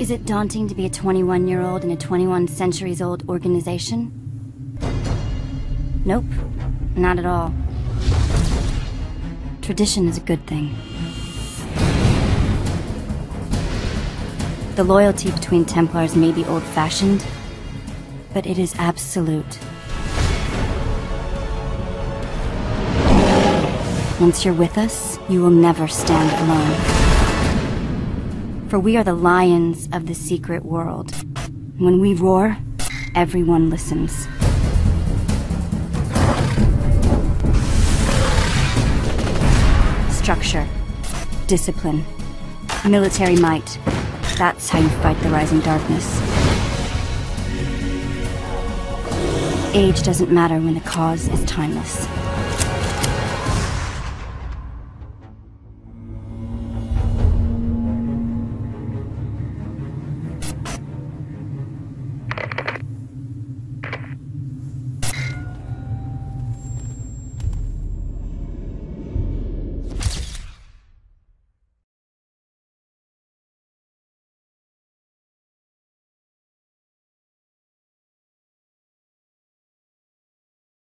Is it daunting to be a 21 year old in a 21 centuries old organization? Nope, not at all. Tradition is a good thing. The loyalty between Templars may be old fashioned, but it is absolute. Once you're with us, you will never stand alone. For we are the lions of the secret world. When we roar, everyone listens. Structure, discipline, military might. That's how you fight the rising darkness. Age doesn't matter when the cause is timeless.